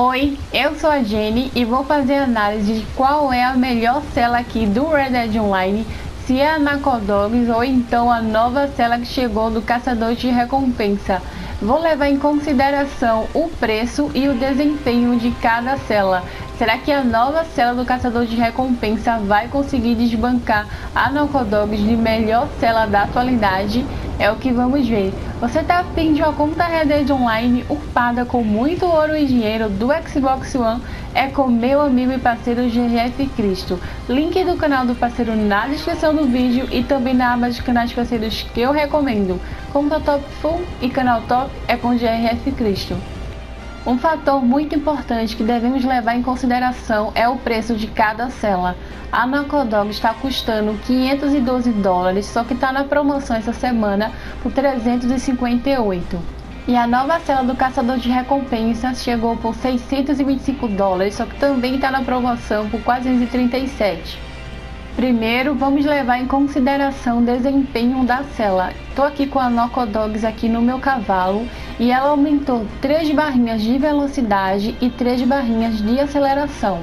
Oi, eu sou a Jenny e vou fazer análise de qual é a melhor cela aqui do Red Dead Online, se é a Nacodogs ou então a nova cela que chegou do Caçador de Recompensa. Vou levar em consideração o preço e o desempenho de cada cela. Será que a nova cela do Caçador de Recompensa vai conseguir desbancar a Nacodogs de melhor cela da atualidade? É o que vamos ver. Você tá afim de uma conta Red Dead Online upada com muito ouro e dinheiro do Xbox One? É com meu amigo e parceiro GRF Cristo. Link do canal do parceiro na descrição do vídeo e também na aba de canais parceiros que eu recomendo. Conta Top Full e canal Top é com GRF Cristo. Um fator muito importante que devemos levar em consideração é o preço de cada cela. A Nacodog está custando 512 dólares, só que está na promoção essa semana por 358. E a nova cela do Caçador de Recompensas chegou por 625 dólares, só que também está na promoção por 437. Primeiro, vamos levar em consideração o desempenho da cela. Estou aqui com a Nocodogs aqui no meu cavalo e ela aumentou 3 barrinhas de velocidade e 3 barrinhas de aceleração.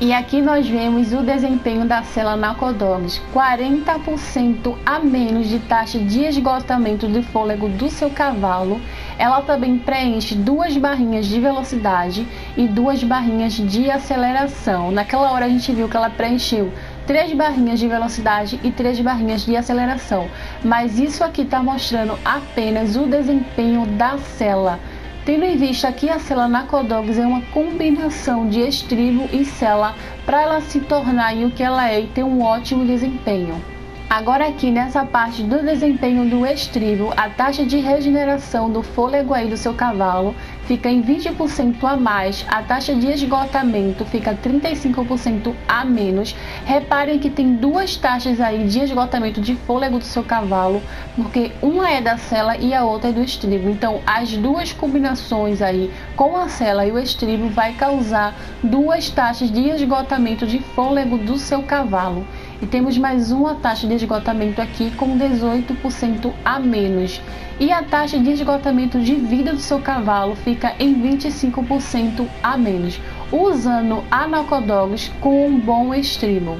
E aqui nós vemos o desempenho da cela Nacodogs, 40% a menos de taxa de esgotamento de fôlego do seu cavalo. Ela também preenche duas barrinhas de velocidade e duas barrinhas de aceleração. Naquela hora a gente viu que ela preencheu três barrinhas de velocidade e três barrinhas de aceleração, mas isso aqui está mostrando apenas o desempenho da cela. Tendo em vista que a cela Nacodogs é uma combinação de estribo e cela para ela se tornar o que ela é e ter um ótimo desempenho. Agora aqui nessa parte do desempenho do estribo, a taxa de regeneração do fôlego aí do seu cavalo fica em 20% a mais, a taxa de esgotamento fica 35% a menos. Reparem que tem duas taxas aí de esgotamento de fôlego do seu cavalo, porque uma é da cela e a outra é do estribo. Então, as duas combinações aí com a cela e o estribo vai causar duas taxas de esgotamento de fôlego do seu cavalo. E temos mais uma taxa de esgotamento aqui com 18% a menos. E a taxa de esgotamento de vida do seu cavalo fica em 25% a menos, usando anacodogs com um bom estribo.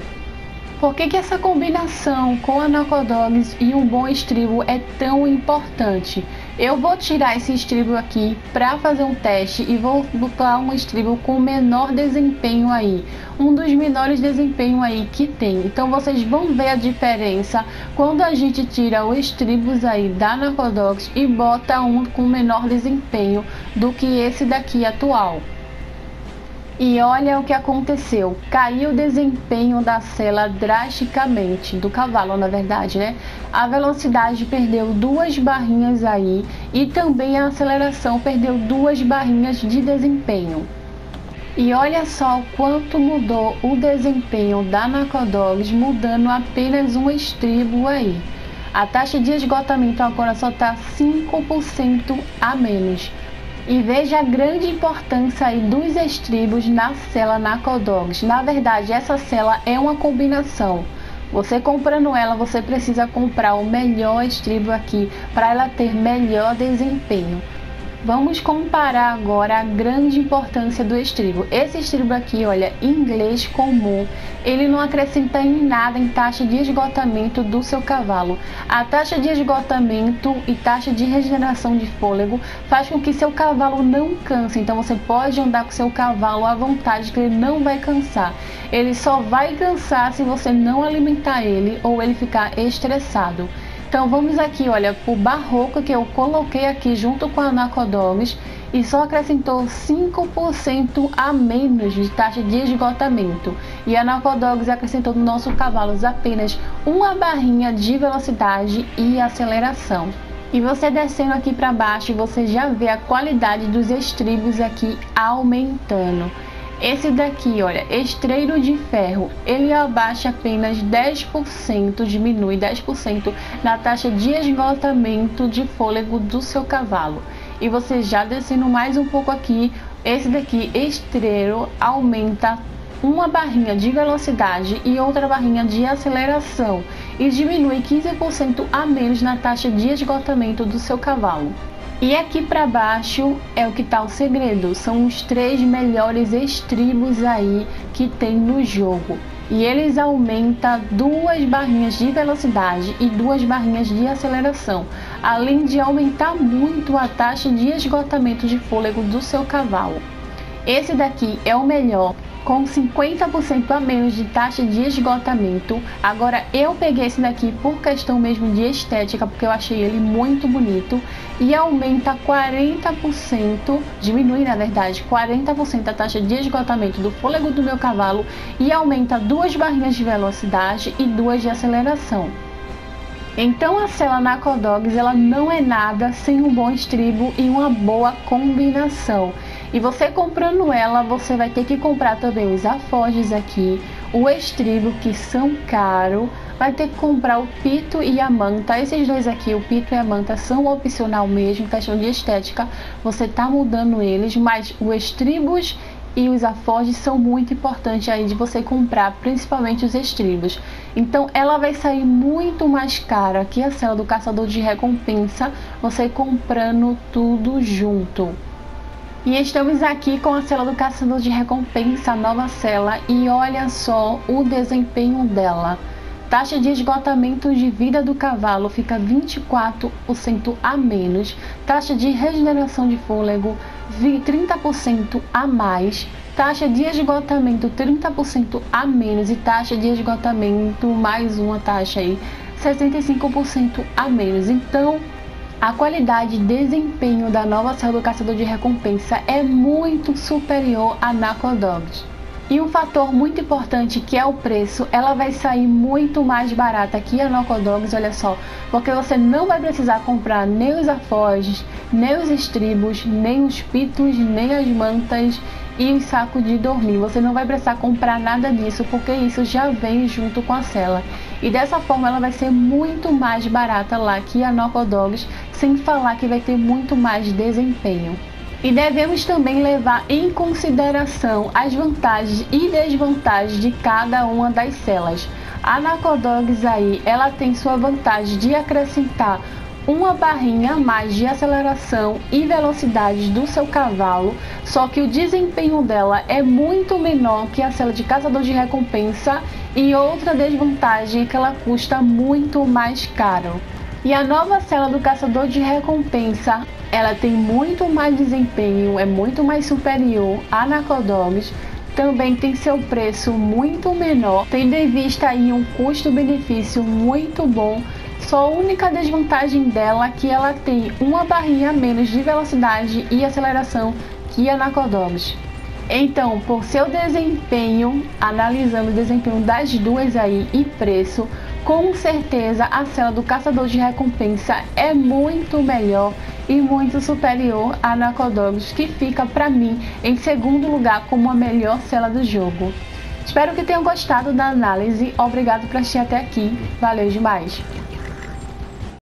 Por que, que essa combinação com anacodogs e um bom estribo é tão importante? Eu vou tirar esse estribo aqui para fazer um teste e vou botar um estribo com menor desempenho aí, um dos menores desempenho aí que tem. Então vocês vão ver a diferença quando a gente tira os estribos aí da Narcodox e bota um com menor desempenho do que esse daqui atual. E olha o que aconteceu, caiu o desempenho da cela drasticamente, do cavalo na verdade, né? A velocidade perdeu duas barrinhas aí e também a aceleração perdeu duas barrinhas de desempenho. E olha só o quanto mudou o desempenho da Nacodogs, mudando apenas um estribo aí. A taxa de esgotamento agora só está 5% a menos. E veja a grande importância dos estribos na cela Nacodogs. Na verdade, essa cela é uma combinação. Você comprando ela, você precisa comprar o melhor estribo aqui para ela ter melhor desempenho. Vamos comparar agora a grande importância do estribo. Esse estribo aqui, olha, inglês comum, ele não acrescenta em nada em taxa de esgotamento do seu cavalo. A taxa de esgotamento e taxa de regeneração de fôlego faz com que seu cavalo não canse. Então você pode andar com seu cavalo à vontade que ele não vai cansar. Ele só vai cansar se você não alimentar ele ou ele ficar estressado. Então vamos aqui, olha, o barroco que eu coloquei aqui junto com a Nacodomes e só acrescentou 5% a menos de taxa de esgotamento. E a Nacodogs acrescentou nos nossos cavalos apenas uma barrinha de velocidade e aceleração. E você descendo aqui para baixo, você já vê a qualidade dos estribos aqui aumentando. Esse daqui, olha, estreiro de ferro, ele abaixa apenas 10%, diminui 10% na taxa de esgotamento de fôlego do seu cavalo. E você já descendo mais um pouco aqui, esse daqui, estreiro, aumenta uma barrinha de velocidade e outra barrinha de aceleração e diminui 15% a menos na taxa de esgotamento do seu cavalo. E aqui para baixo é o que tá o segredo, são os três melhores estribos aí que tem no jogo. E eles aumentam duas barrinhas de velocidade e duas barrinhas de aceleração, além de aumentar muito a taxa de esgotamento de fôlego do seu cavalo. Esse daqui é o melhor com 50% a menos de taxa de esgotamento. Agora eu peguei esse daqui por questão mesmo de estética, porque eu achei ele muito bonito e aumenta 40%, diminui na verdade 40% a taxa de esgotamento do fôlego do meu cavalo e aumenta duas barrinhas de velocidade e duas de aceleração. Então a cela Nacodogs ela não é nada sem um bom estribo e uma boa combinação. E você comprando ela, você vai ter que comprar também os afoges aqui, o estribo, que são caros. Vai ter que comprar o pito e a manta. Esses dois aqui, o pito e a manta, são opcional mesmo, questão de estética. Você tá mudando eles, mas o estribos e os afoges são muito importantes aí de você comprar, principalmente os estribos. Então ela vai sair muito mais cara que a cela do caçador de recompensa, você comprando tudo junto. E estamos aqui com a cela do caçador de recompensa, a nova cela, e olha só o desempenho dela. Taxa de esgotamento de vida do cavalo fica 24% a menos, taxa de regeneração de fôlego 30% a mais, taxa de esgotamento 30% a menos e taxa de esgotamento mais uma taxa aí 65% a menos. Então, a qualidade e desempenho da nova célula do caçador de recompensa é muito superior à Nacodogs. E um fator muito importante que é o preço, ela vai sair muito mais barata que a Nacodogs, olha só, porque você não vai precisar comprar nem os afoges, nem os estribos, nem os pitos, nem as mantas e o saco de dormir. Você não vai precisar comprar nada disso, porque isso já vem junto com a cela. E dessa forma ela vai ser muito mais barata lá que a Nocodogs, sem falar que vai ter muito mais desempenho. E devemos também levar em consideração as vantagens e desvantagens de cada uma das celas. A Nacodogs aí, ela tem sua vantagem de acrescentar uma barrinha a mais de aceleração e velocidade do seu cavalo, só que o desempenho dela é muito menor que a cela de caçador de recompensa e outra desvantagem é que ela custa muito mais caro. E a nova cela do caçador de recompensa, ela tem muito mais desempenho, é muito mais superior à Nacodogs, também tem seu preço muito menor, tendo em vista aí um custo-benefício muito bom só a única desvantagem dela é que ela tem uma barrinha a menos de velocidade e aceleração que a Nakodogs. Então, por seu desempenho, analisando o desempenho das duas aí e preço, com certeza a cela do caçador de recompensa é muito melhor e muito superior à Nakodogs, que fica para mim em segundo lugar como a melhor cela do jogo. Espero que tenham gostado da análise. Obrigado por assistir até aqui. Valeu demais!